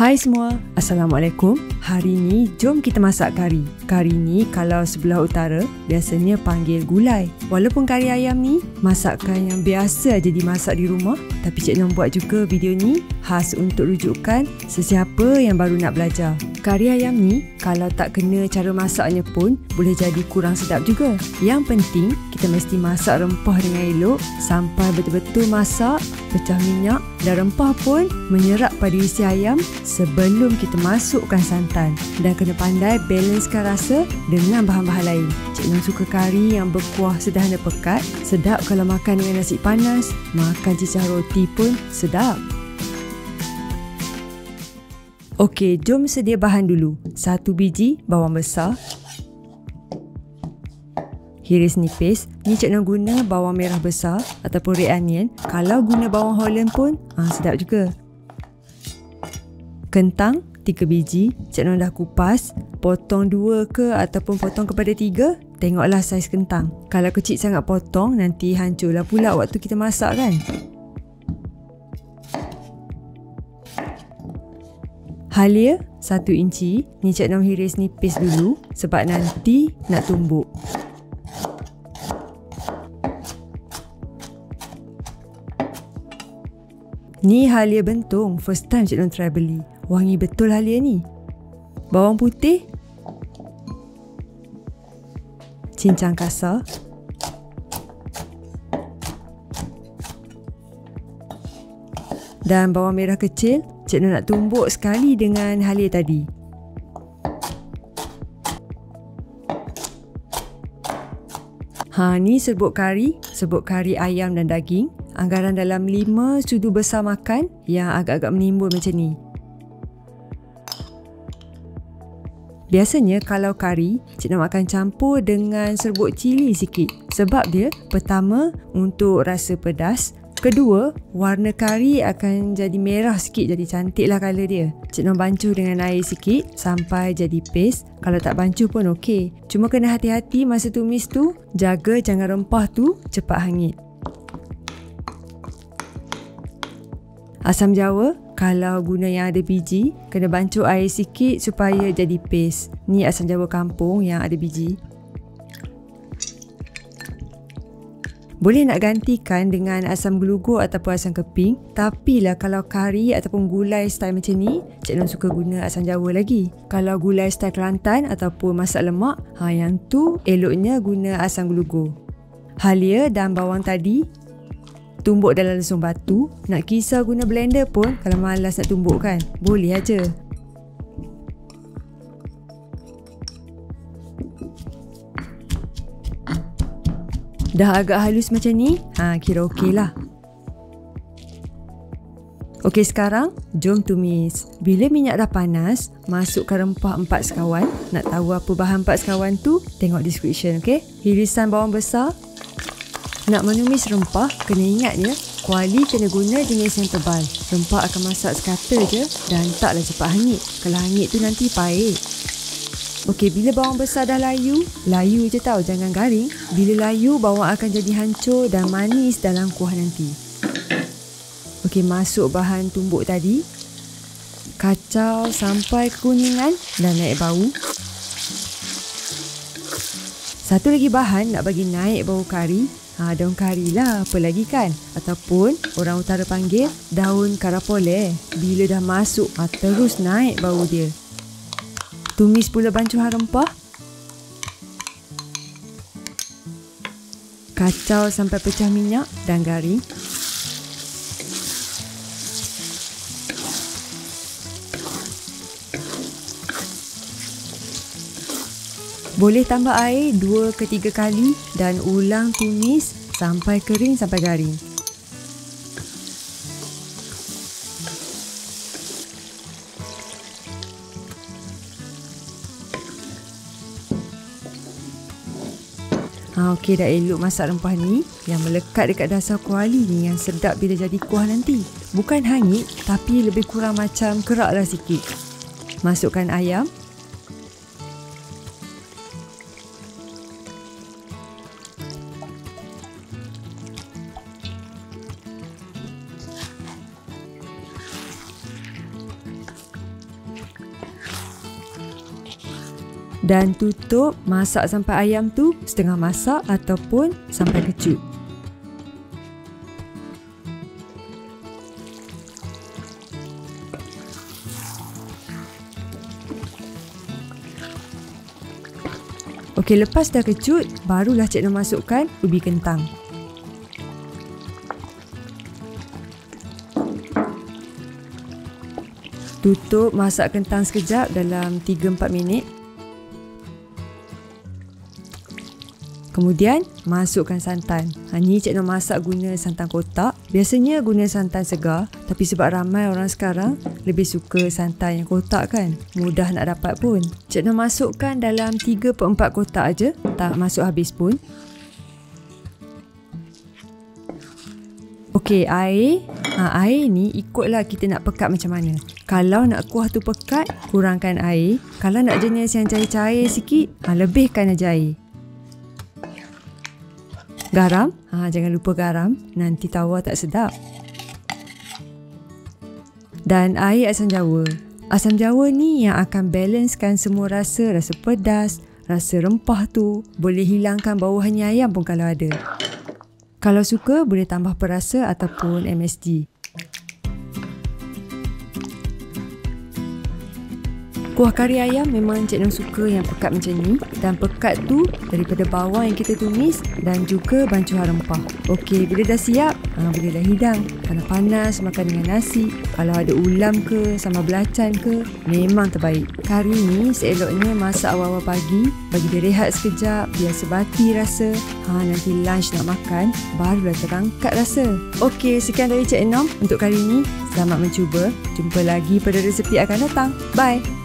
Hai semua, Assalamualaikum. Hari ni jom kita masak kari. Kari ni kalau sebelah utara biasanya panggil gulai. Walaupun kari ayam ni masakan yang biasa aja dimasak di rumah, tapi Cik Nom buat juga video ni khas untuk rujukan sesiapa yang baru nak belajar. Kari ayam ni kalau tak kena cara masaknya pun boleh jadi kurang sedap juga. Yang penting kita mesti masak rempah dengan elok sampai betul-betul masak, pecah minyak dan rempah pun menyerap pada isi ayam sebelum kita masukkan santan. Dan kena pandai balancekan rasa dengan bahan-bahan lain. Cik Nam suka kari yang berkuah sederhana pekat, sedap kalau makan dengan nasi panas, makan cicah roti pun sedap. Okey, jom sedia bahan dulu. Satu biji bawang besar. Hiris nipis. Ni cik nak guna bawang merah besar ataupun red onion. Kalau guna bawang holland pun, ah, sedap juga. Kentang, tiga biji. Cik nak dah kupas. Potong dua ke ataupun potong kepada tiga. Tengoklah saiz kentang. Kalau kecil sangat potong, nanti hancurlah pula waktu kita masak kan. Halia satu inci. Ni Cik Nam hiris nipis dulu sebab nanti nak tumbuk. Ni halia bentung. First time Cik Nam try beli. Wangi betul halia ni. Bawang putih. Cincang kasar. Dan bawang merah kecil Cik Nur nak tumbuk sekali dengan halia tadi. Ha ni serbuk kari, serbuk kari ayam dan daging. Anggaran dalam 5 sudu besar makan yang agak-agak menimbul macam ni. Biasanya kalau kari, Cik Nam akan campur dengan serbuk cili sikit. Sebab dia, pertama untuk rasa pedas, Kedua, warna kari akan jadi merah sikit jadi cantiklah color dia. Cik Nom bancuh dengan air sikit sampai jadi paste. Kalau tak bancuh pun okey. Cuma kena hati-hati masa tumis tu, jaga jangan rempah tu cepat hangit. Asam jawa, kalau guna yang ada biji, kena bancuh air sikit supaya jadi paste. Ni asam jawa kampung yang ada biji. Boleh nak gantikan dengan asam gelugur ataupun asam keping. Tapi lah kalau kari ataupun gulai style macam ni, Cik Nom suka guna asam jawa lagi. Kalau gulai style Kelantan ataupun masak lemak, ha yang tu eloknya guna asam gelugur. Halia dan bawang tadi tumbuk dalam lesung batu. Nak kisah guna blender pun kalau malas nak tumbuk kan, boleh aja. Dah agak halus macam ni, ha, kira okey lah. Okey sekarang, jom tumis. Bila minyak dah panas, masukkan rempah empat sekawan. Nak tahu apa bahan empat sekawan tu, tengok description, okey? Hirisan bawang besar. Nak menumis rempah, kena ingat ya, kuali kena guna jenis yang tebal. Rempah akan masak sekata je dan taklah cepat hangit. Kalau hangit tu nanti pahit. Okey, bila bawang besar dah layu, layu je tau, jangan garing. Bila layu, bawang akan jadi hancur dan manis dalam kuah nanti. Okey, masuk bahan tumbuk tadi. Kacau sampai kekuningan dan naik bau. Satu lagi bahan nak bagi naik bau kari. Ha, daun kari lah, apa lagi kan? Ataupun orang utara panggil daun karapole. Bila dah masuk, ha, terus naik bau dia. Tumis pula bancuhan rempah. Kacau sampai pecah minyak dan garing. Boleh tambah air 2 ke 3 kali dan ulang tumis sampai kering sampai garing. Ha, Okey dah elok masak rempah ni yang melekat dekat dasar kuali ni yang sedap bila jadi kuah nanti. Bukan hangit tapi lebih kurang macam kerak lah sikit. Masukkan ayam. Dan tutup masak sampai ayam tu setengah masak ataupun sampai kecut. Okey, lepas dah kecut, barulah Cik Noh masukkan ubi kentang. Tutup masak kentang sekejap dalam 3-4 minit. Kemudian, masukkan santan. Ha, ni Cik Noh masak guna santan kotak. Biasanya guna santan segar. Tapi sebab ramai orang sekarang lebih suka santan yang kotak kan. Mudah nak dapat pun. Cik Noh masukkan dalam 3 per 4 kotak aja. Tak masuk habis pun. Okey, air. Ha, air ni ikutlah kita nak pekat macam mana. Kalau nak kuah tu pekat, kurangkan air. Kalau nak jenis yang cair-cair sikit, ha, lebihkan aja air. Garam, ha, jangan lupa garam, nanti tawa tak sedap. Dan air asam jawa. Asam jawa ni yang akan balancekan semua rasa, rasa pedas, rasa rempah tu. Boleh hilangkan bau hanya ayam pun kalau ada. Kalau suka, boleh tambah perasa ataupun MSG. Kuah kari ayam memang Cik Nong suka yang pekat macam ni dan pekat tu daripada bawang yang kita tumis dan juga bancuhan rempah. Okey, bila dah siap, ha, boleh dah hidang. Kalau panas, makan dengan nasi. Kalau ada ulam ke, sama belacan ke, memang terbaik. Kari ni seeloknya masak awal-awal pagi, bagi dia rehat sekejap, biar sebati rasa. Ha, nanti lunch nak makan, barulah terangkat rasa. Okey, sekian dari Cik Enom untuk kali ini. Selamat mencuba. Jumpa lagi pada resepi akan datang. Bye!